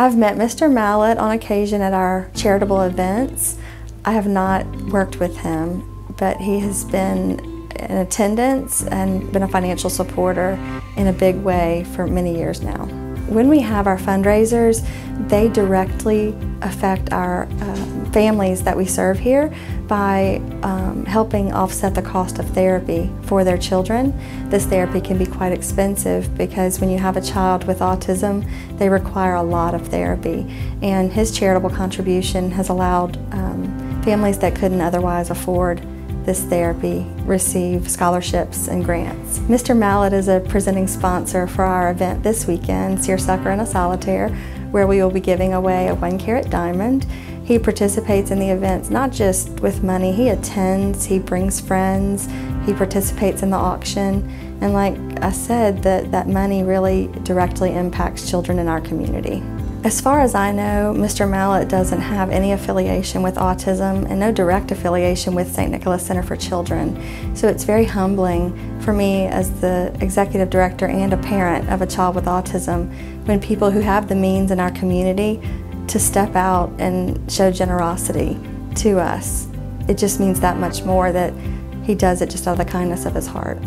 I've met Mr. Mallett on occasion at our charitable events. I have not worked with him, but he has been in attendance and been a financial supporter in a big way for many years now. When we have our fundraisers, they directly affect our uh, families that we serve here by um, helping offset the cost of therapy for their children. This therapy can be quite expensive because when you have a child with autism, they require a lot of therapy. And his charitable contribution has allowed um, families that couldn't otherwise afford this therapy receive scholarships and grants. Mr. Mallett is a presenting sponsor for our event this weekend, Seersucker in a Solitaire, where we will be giving away a one carat diamond. He participates in the events not just with money, he attends, he brings friends, he participates in the auction, and like I said, that, that money really directly impacts children in our community. As far as I know, Mr. Mallett doesn't have any affiliation with autism and no direct affiliation with St. Nicholas Center for Children. So it's very humbling for me as the executive director and a parent of a child with autism when people who have the means in our community to step out and show generosity to us. It just means that much more that he does it just out of the kindness of his heart.